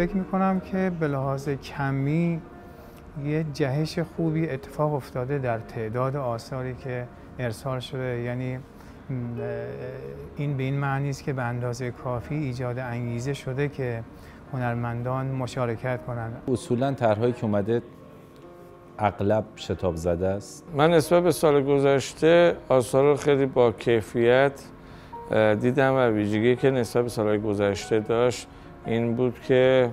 فکر می‌کنم که به لحاظ کمی یه جهش خوبی اتفاق افتاده در تعداد آثاری که ارسال شده. یعنی این به این معنی است که به اندازه کافی ایجاد انگیزه شده که هنرمندان مشارکت کنند. اصولا طرحهایی که اومده اغلب شتاب زده است. من نسبت به سال گذشته آثار رو خیلی با کیفیت دیدم و ویژگی که نسبت به سال گذشته داشت این بود که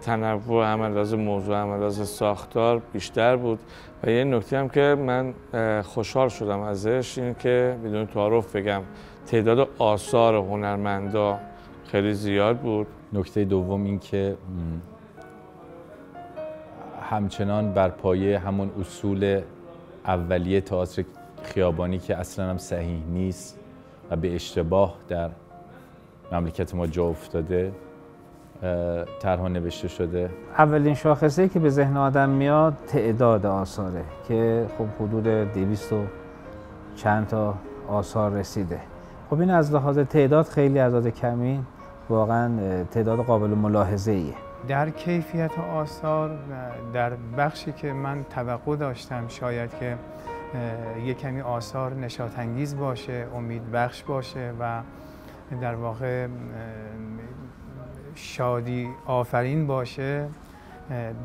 تنوع عمل موضوع عمل ساختار بیشتر بود. و یه نکته هم که من خوشحال شدم ازش این که بدون تعارف بگم تعداد آثار هنرمندا خیلی زیاد بود. نکته دوم این که همچنان بر پایه همون اصول اولیه تئاتر خیابانی که اصلا هم صحیح نیست و به اشتباه در مملکت ما جا افتاده. طرح نوشته شده. اولین شاخصه که به ذهن آدم میاد تعداد آثاره که خب حدود دویست و چند تا آثار رسیده. خب این از لحاظ تعداد خیلی عدد کمی واقعا تعداد قابل ملاحظه ایه در کیفیت آثار در بخشی که من توقع داشتم شاید که یک کمی آثار نشاط انگیز باشه امید بخش باشه و در واقع شادی آفرین باشه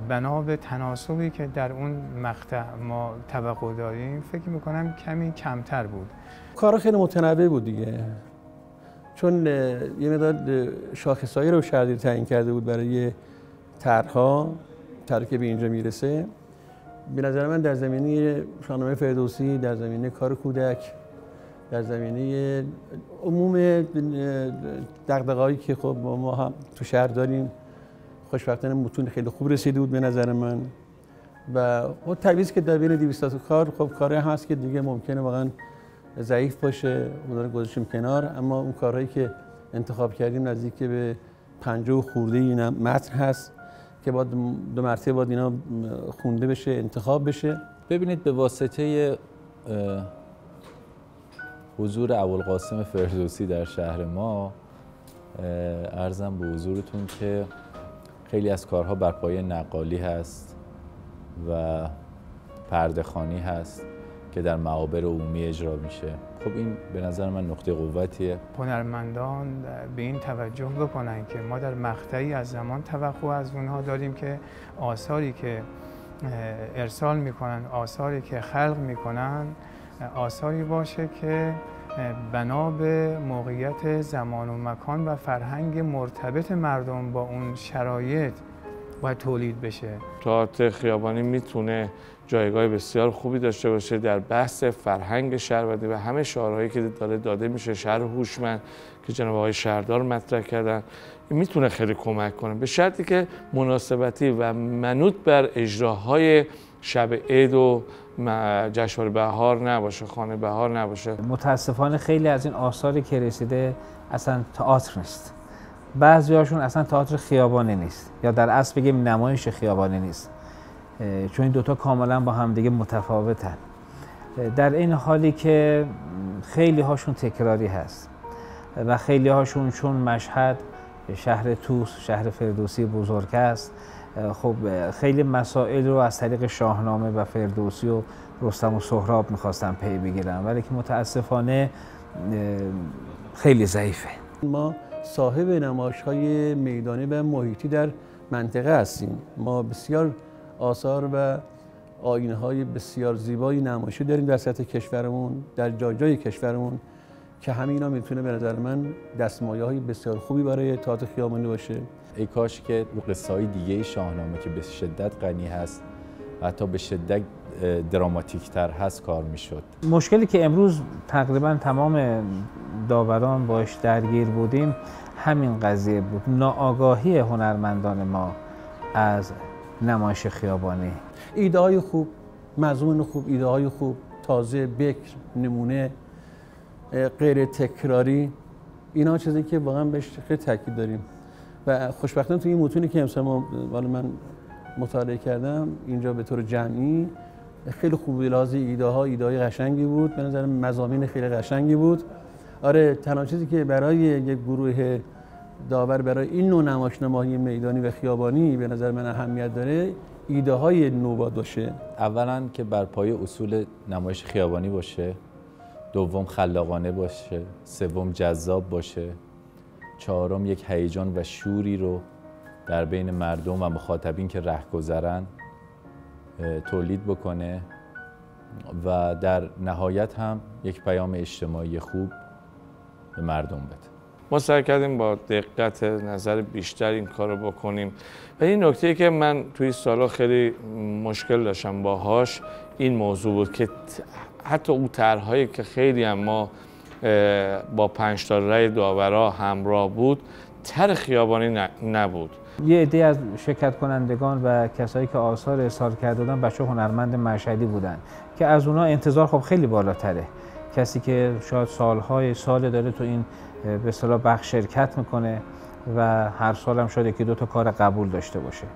بنا به تناسبی که در اون مقطع ما توقع داریم فکر می‌کنم کمی کمتر بود. کار خیلی متنوع بود دیگه. چون یه مدار شاخصایی رو شهرداری تعیین کرده بود برای طرحها طرحی که به اینجا می‌رسه. به نظر من در زمینه شاهنامه فردوسی در زمینه کار کودک در زمینه عموم دقدقایی که خب ما هم تو شهر داریم خوشبختانه متون خیلی خوب رسیده بود به نظر من. و اون تعویض که در بین 200 کار خب کاری هست که دیگه ممکنه واقعا ضعیف باشه اونا رو گذاشتیم کنار. اما اون کارهایی که انتخاب کردیم نزدیک به 50 خورده این متن هست که باید دو مرتبه باید اینا خونده بشه انتخاب بشه. ببینید به واسطه حضور ابوالقاسم فردوسی در شهر ما ارزم به حضورتون که خیلی از کارها بر پایه نقالی هست و پردخانی هست که در معابر عمومی اجرا میشه. خب این به نظر من نقطه قوتیه. هنرمندان به این توجه بکنن که ما در مقطعی از زمان توقع از اونها داریم که آثاری که ارسال می‌کنن آثاری که خلق می‌کنن آثاری باشه که بنا به موقعیت زمان و مکان و فرهنگ مرتبط مردم با اون شرایط باید تولید بشه. تئاتر خیابانی می‌تونه جایگاه بسیار خوبی داشته باشه در بحث فرهنگ شهروندی و همه شعارهایی که داره داده میشه. شهر هوشمند که جناب آقای شهردار مطرح کردن می‌تونه خیلی کمک کنه. به شرطی که مناسبتی و منوط بر اجراهای شب عید و جشنواره بهار نباشه خانه بهار نباشه. متاسفانه خیلی از این آثاری که رسیده اصلا تئاتر نیست. بعضی هاشون اصلا تئاتر خیابانی نیست. یا در اصل بگیم نمایش خیابانی نیست. چون این دوتا کاملا با هم دیگه متفاوتن در این حالی که خیلی هاشون تکراری هست. و خیلی هاشون چون مشهد شهر توس شهر فردوسی بزرگ است. خب خیلی مسائل رو از طریق شاهنامه و فردوسی و رستم و سهراب می‌خواستم پی بگیرم ولی که متاسفانه خیلی ضعیفه. ما صاحب نمایش های میدانی و محیطی در منطقه هستیم. ما بسیار آثار و آینه های بسیار زیبایی نمایشی داریم در سطح کشورمون در جای جای کشورمون. که همینا می‌تونه به نظر من دستمایه های بسیار خوبی برای تئاتر خیابانی باشه. ای کاش که رو قصه های دیگه شاهنامه که به شدت غنی هست و حتی به شدت دراماتیک تر هست کار می‌شد. مشکلی که امروز تقریبا تمام داوران باش درگیر بودیم همین قضیه بود. ناآگاهی هنرمندان ما از نمایش خیابانی. ایده های خوب مضمون خوب ایده های خوب تازه بکر نمونه غیر تکراری اینا چیزی که واقعا بهش خیلی تاکید داریم. و خوشبختانه تو این متونی که امسال ما من مطالعه کردم اینجا به طور جمعی خیلی خوب لازی ایده ها ایده های قشنگی بود. به نظر مزامین خیلی قشنگی بود. آره تنها چیزی که برای یک گروه داور برای این نوع نمایشنمایی میدانی و خیابانی به نظر من اهمیت داره ایده های نو باشه اولا که بر پایه اصول نمایش خیابانی باشه. دوم خلاقانه باشه سوم جذاب باشه چهارم یک هیجان و شوری رو در بین مردم و مخاطبین که رهگذرن تولید بکنه و در نهایت هم یک پیام اجتماعی خوب به مردم بده. ما سعی کردیم با دقت نظر بیشتر این کار رو بکنیم. و این نکته که من توی سالا خیلی مشکل داشتم باهاش این موضوع بود که حتی او طرحهایی که خیلی هم ما با پنج تا رای داورا همراه بود تر خیابانی نبود. یه عده از شرکت کنندگان و کسایی که آثار ارسال کرده بودن بچه هنرمند مشهدی بودن که از اونا انتظار خب خیلی بالاتره. کسی که شاید سالهای سال داره تو این به اصطلاح بخش شرکت می‌کنه و هر سال هم شاید یکی دو تا کار قبول داشته باشه.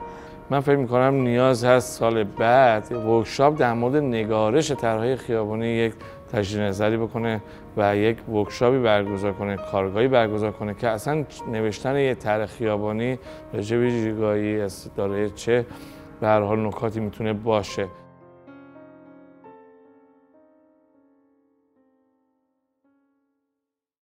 من فکر می‌کنم نیاز هست سال بعد ورکشاپ در مورد نگارش طرحهای خیابانی یک تجدید نظری بکنه و یک ورکشاپی برگزار کنه کارگاهی برگزار کنه که اصلا نوشتن یه طرح خیابانی راجع به از داره چه به هر حال نکاتی می‌تونه باشه.